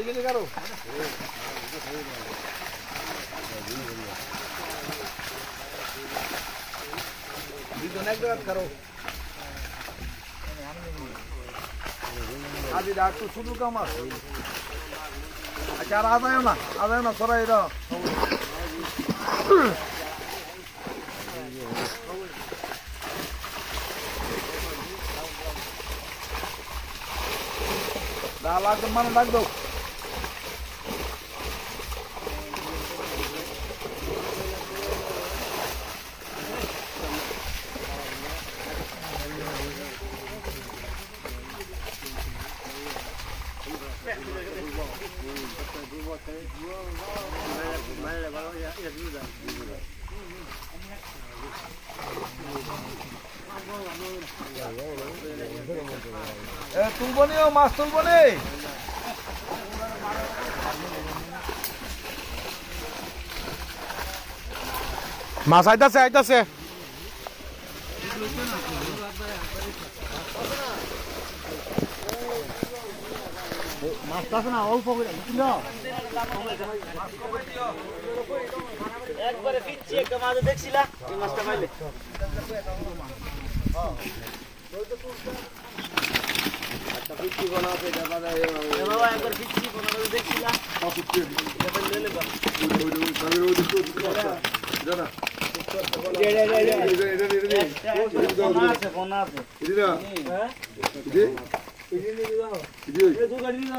এইখানে কারও দুজন এক জায়গায় কারও আজি ডাক্তার শুধু কাম আছে আচ্ছা আর আদায় না আদায় না সরাই দাও ডাল একদম মানে ডাক দাও এ তুলবো নি ও মাছ তুলবো নি মাছ আইতাছে আইতাছে একটা দেখছিলা মাছটা এ বাবা একবার দেখছিলা লইলে বা। বনা আছে বনা আছে হ্যাঁ এ দু গাড়ি না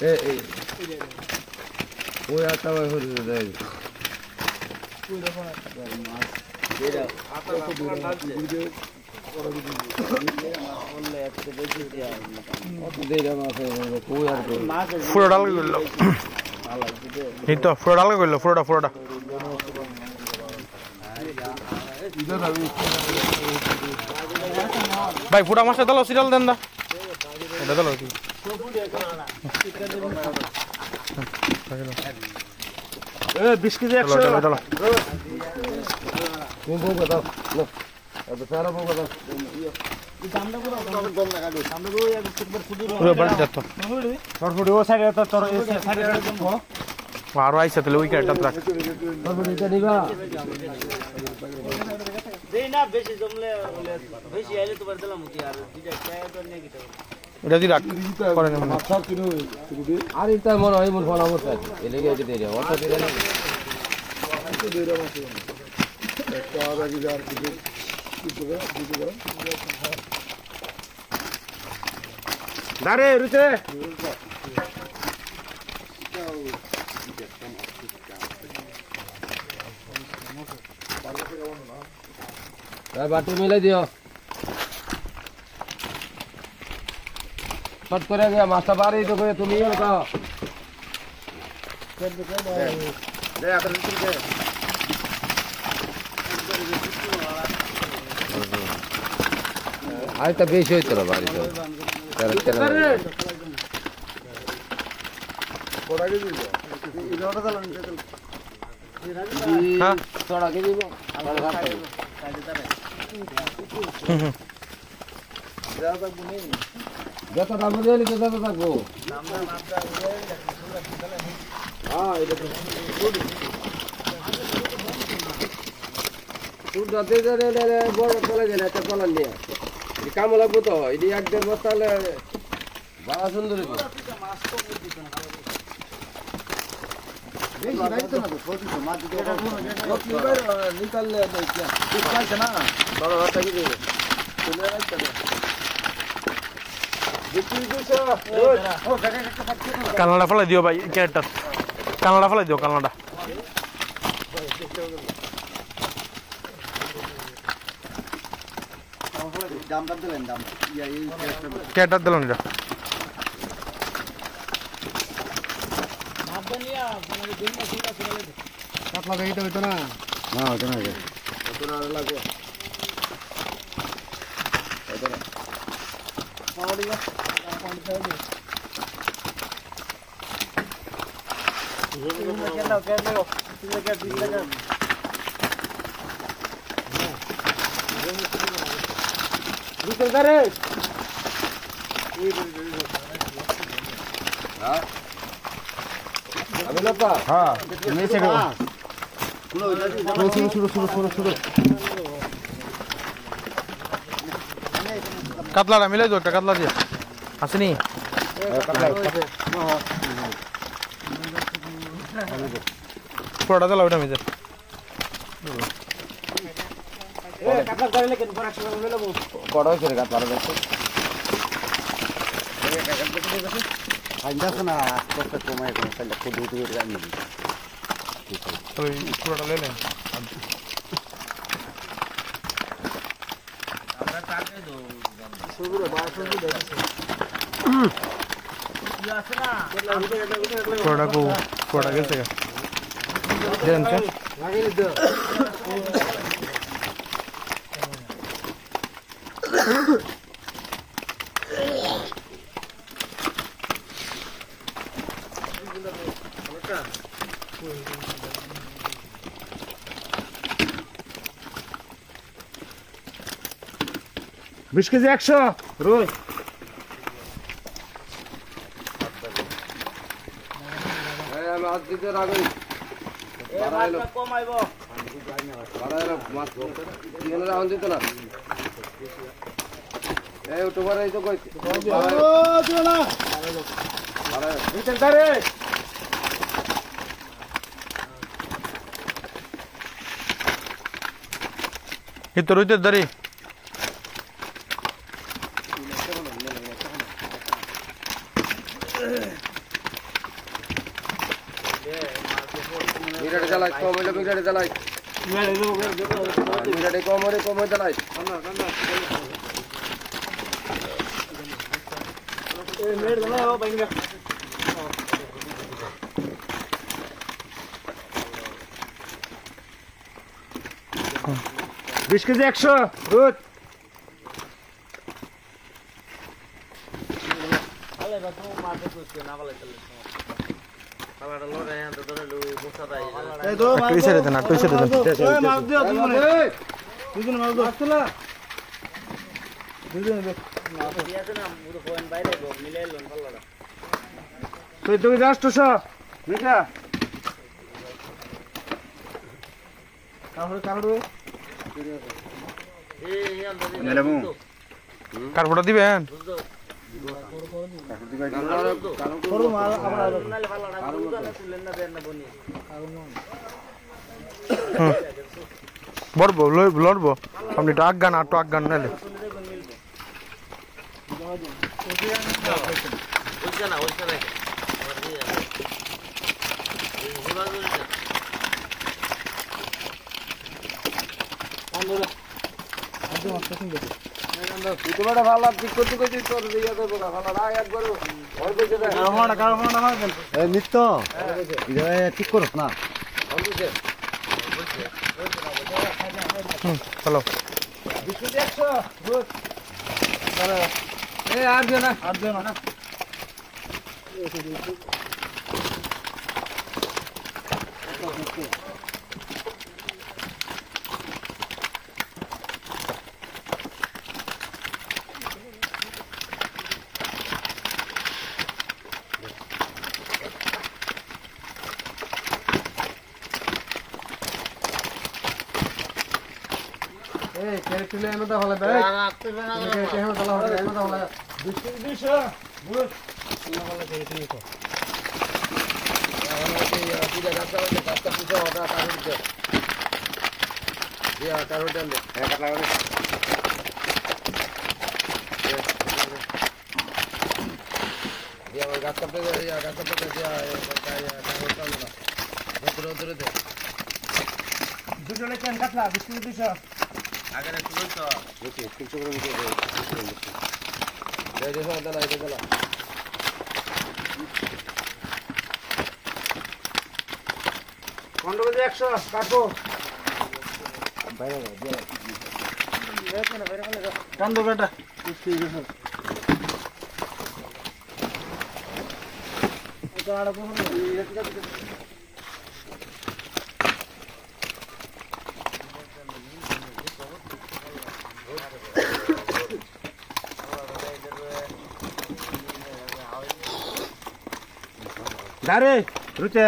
হ্যাঁ এই দিলাম বিশ কেজি একশো রুই মিনিটটা সোজা করেন মাছ আছে পুরো ডালকা করল এই তো পুরো ডালকা করল পুরোটা পুরোটা ভাই ফুটা মাছটা দাও সিরিয়াল দেন না। এটা দাও কি? বিশ কেজি একশো। চলো চলো পুরো বাড়ি যাতো সরফুটি ও তো তোর আরও আইসা তাহলে রাখ। দেই না বেশি জমলে বলে বেশি আইলে তোমার দিলাম কি আর? দুইটা চায় তো গিয়ে এটা দিয়ে রাখ করে নেবেন আর মনে হয় মন ফোন আমার কাছে এলেগে এটি দেরি অত দেরি না দাঁড়ে রুচে তাই বাটি মিলাই দিও। শর্ট করে গিয়ে মাছটা বাড়ি তো করে তুমি আরেকটা বেশি হইতো না বাড়িতে। হ্যাঁ। চড়া কে দিব? যত দাম দিয়ে নিতে তত থাকব হ্যাঁ এটা তো তুই যাতে যাতে বড় চলে গেলে একটা চলার নিয়ে এটি কাম লাগবো তো এটি এক দেড় বস্তা বাবা সুন্দর হইবো। নিকাললে পাইছে না বড় ভাতটা কি দেবে বিক্রি দুশো কালনাটা ফেলাই দিও ভাই ক্যারেটটা কালনাটা ফেলাই দিও কালনাটা দামটা দিলেন দাম ইয়া এই ক্যারেটটা দিলাম এটা কাতলা দেখিতে হইতো না না হইতো না কত না লাগবে ভিতর করে আমি না পা হ্যাঁ নিচে শুরু শুরু শুরু শুরু। শুরু কাতলাটা মিলাই একটা কাতলা দিয়ে। আসেনি পুরোটা দিলাম ওটা মিজে বড় হয়েছে রে ভালো দেখছ আইন্দাছ না আস্তে আস্তে কমায় কমায় তাহলে খুদ উঠে উঠে জানি ওই পুরোটা লেলেন পুরোটা কো পুরোটা গেছে গা দেন বিশ কেজি একশো। রোজ এই আমি হাত দিতে কম হইলে মিটারে চালাই মিটারে কম হলে কম হয়ে চালাই মেয়ের গলা বাইঙ্গা বিশ কেজি একশো রোজ আলে বাতু মারতে কইছে না বলে চলে পালাটা লড়ে ছেড়ে দুজনে। মাছ আসলে। দুজনে তুই তুমি যাস তো সব। মিঠা। দিবেন? বলব লড়বো। আপনি একটু আজ্ঞান আর একটু আজ্ঞান নালে ওইটা না ওইটা না এই হিবা ধরে তোমার ভালো ঠিক কারও না এই নিত্য। ঠিক করছ না। হুম চলো। এই আর না আর না। এই ক্যারেট তুলে এনে দাও ভালো ভাই এনে দাও ভালো এনে দাও ভালো গাছ কাপড়ে ইয়া গাছ কাপড়ে দিয়া কাগজ টানো না ধরে ধরে দে দুটো লেখেন কাতলা বিশ দুশো আগের একটু লইতো বুঝছি তিনশো করে মিটার দে দে দে দালা দে দালা পনেরো। কেজি ধারে রুচে।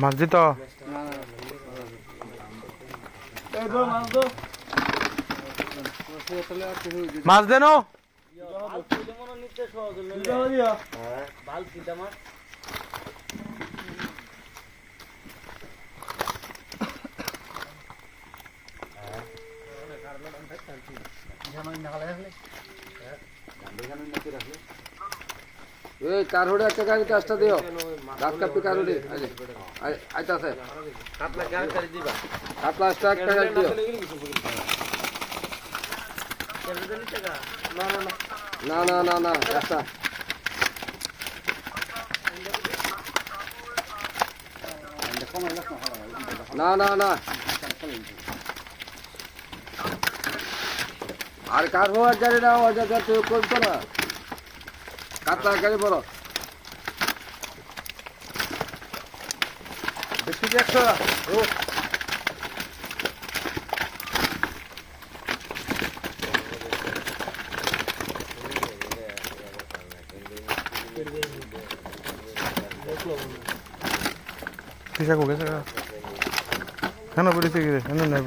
মাছ দিত? মাছ দেন বালতিটা এই কারহুড়ে একটা গাড়ি কাজটা দিও। গাছ কাপড়ে কারহুড়ে আইতা আছে কাতলা একটা একটা গাড়ি দিও। না না না না না না না। আর কার হওয়ার গাড়ি না হওয়ার গাড়ি তুই করছ না কাতলা গাড়ি বড় বিশ কেজি একশো পিসা কো গেছে কেন পড়েছে কি রে? কেন নেব।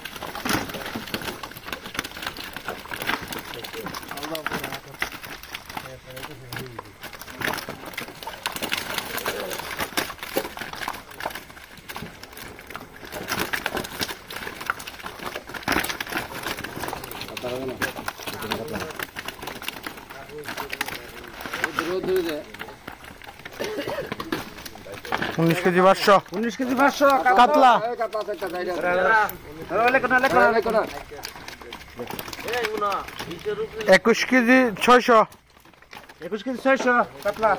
উনিশ কেজি পাঁচশো। উনিশ কেজি পাঁচশো কাতলা। একুশ কেজি ছয়শো। একুশ কেজি ছয়শো কাতলা।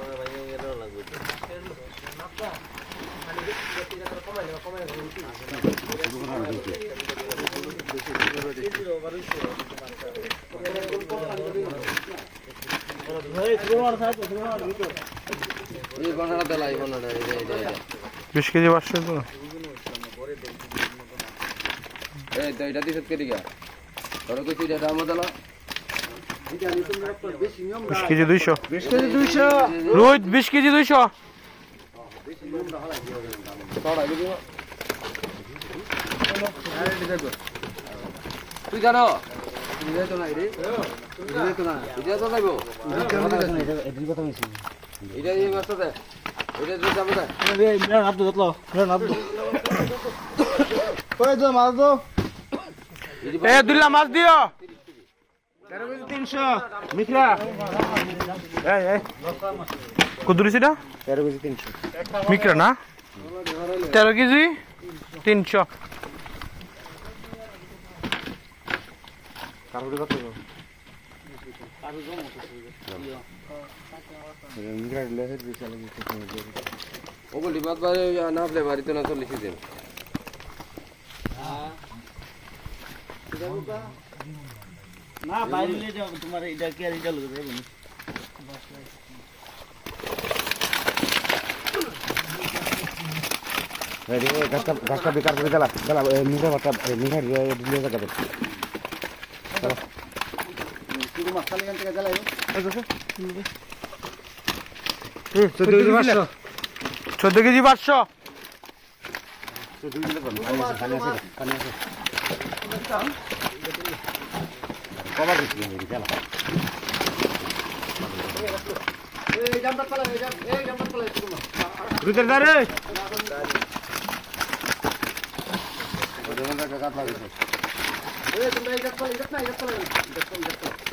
যে, এই যে, এই যে। বিশ কেজি পাঁচশো তো। এই তো এটা দিছত ধরো কিছু এটা দাম দেলা। বিশ কেজি দুইশো। বিশ কেজি দুইশো। রোহিত বিশ কেজি দুইশো। তুই জানো? তো এটা এই মাছটা দে এটা তুই। যাব দে ওই তো মাছ দো এ দুল্লা মাছ দিও তেরো কেজি তিনশো। তেরো কেজি মিক্রা না? তেরো কেজি তিনশো। বলি বাদ বারে না আপলে বাড়িতে না চল্লিশ দিন না বাইরে নিয়ে যাও তোমার বেকার করে দিলা দিলা মিঠা ভাতটা মিঠা দিয়ে চোদ্দ কেজি পাঁচশো। কবার দিচ্ছি দিলা রুতের দারে আর দিও না এটা বিয়ে লইছো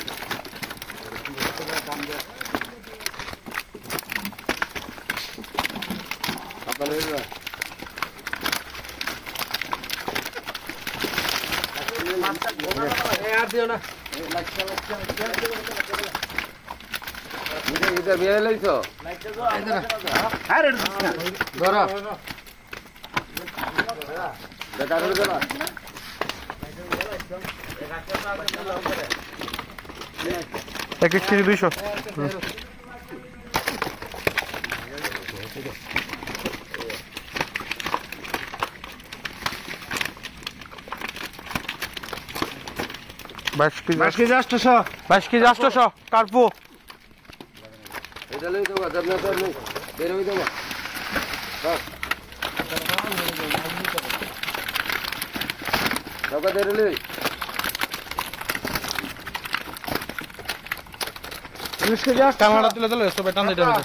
ধরো দেখা করে দিলা এক এক কেজি দুইশো। বাইশ কেজি বাইশ কেজি আটশো। বাইশ কেজি আটশো কার্পো। দেরি 19 কেজি 800 ক্যামেরা তুলে দিল সবাই টান দিতে হবে।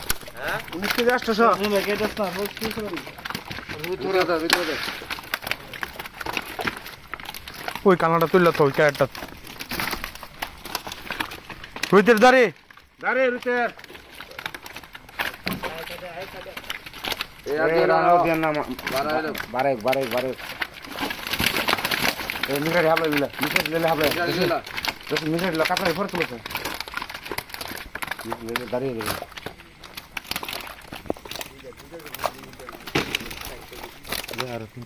19 কেজি 800 নে গেট আছে বল কি করে ভিতরে দাও ভিতরে দাও। ওই কানাটা তুললে তো ওই রুইতের দারে দারে রুইতের। হাবলে দিলে হাবলে দাঁড়িয়ে দেবে আর তিন